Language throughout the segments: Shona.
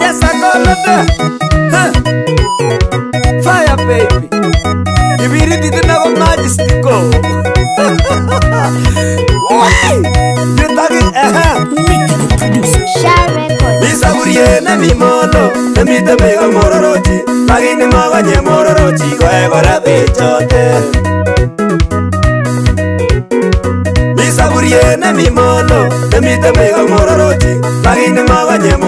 yes I go to bed. Fire baby, if you didn't have a majesty go. You're talking uh-huh. eh? Isaburiene mi mono, mi te pego mororochi, magine magane mororochi, goe gora bichote. Isaburiene mi mono, mi te pego mororochi, magine magane mororochi,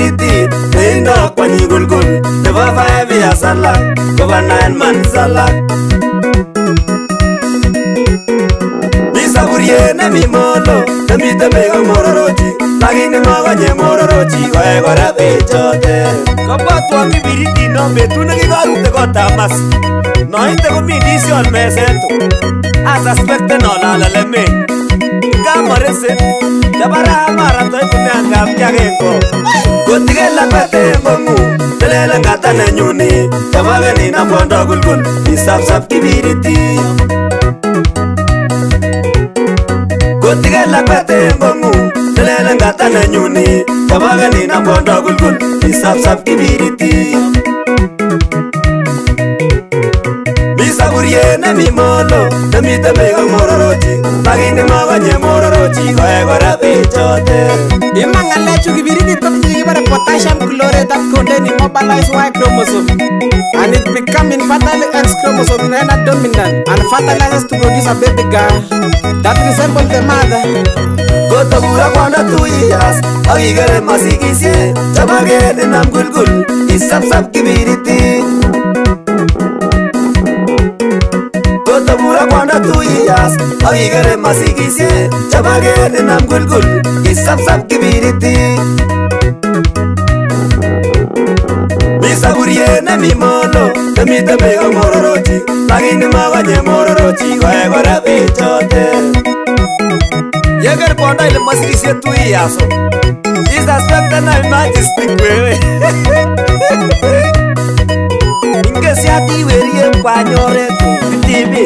zalak ngoba naye ndimani zalak izaburiye nemimolo nemitembeyomororoji lakinimokonye mororoji koye kora bechote kobotwa mibiritino betu nekikorute kotamas noite komindision mesetu asaspekte nolalaleme kamorese yabara marato ikuneangapyakengo kotikelapetembongu lele ngata nenyuni tamageni na mwondo gulgul isapsap kibiriti kotigel lakwete engongu lele ngata nenyuni tamageni na mwondo gulgul isapsap kibiriti ye nemi mono nemite mego mororochi makinde mokonye mororochi koe kora bichote ima ngalechu kibiritit kokikibare potassium chlorate ak kondeni mobilize wy chromosome and it becoming fatally x chromosome nena dominant and fatalizes to produce a baby girl that resemble the mother kotokura kwanda tuyias akikere masikisie chamakeninam kulkul isapsap kibirit katuyiyas awigere masigisye chamage enam gulgul kisapsap kibiriti misaburie nemi molo nemite meko mororochi lakini mokonye mororochi koe kora bichote yeger kwanda ile masigisye tuiyaso isaswetenaimajistikwewe ingesiatiwerie kwanyoreku itibi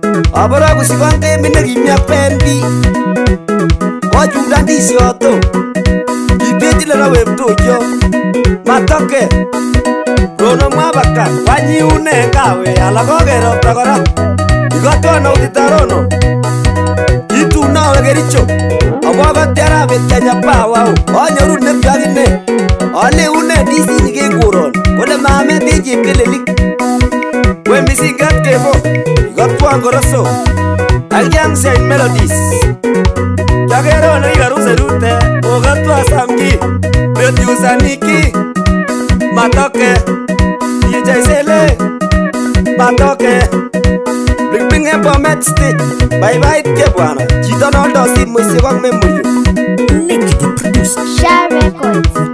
aboro gosigon temi negimiakpendi kojudandisioto ipeti lerawebtojo matoke rono mwabaka wanyiune ngawe alakogero togoro igotwono utitarono itunawegericho obogoti arabetianyapawao onyorune biagine oliune disinigiguron kole mame tijipililik kwemisingatkebo Rosso, Alianza y Melodies. Ya quiero no ir a Ruselute, o gato a Sanki, pero te usa Niki, Matoque, DJ Sele, Matoque, Ripping en Pomet Stick, Bye Bye Tiebuana, Chidonaldo, si me sigo a Memorio. Niki, tu producer. Sharon Records.